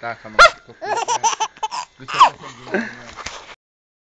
Tá, calma. Tô com... Deixa eu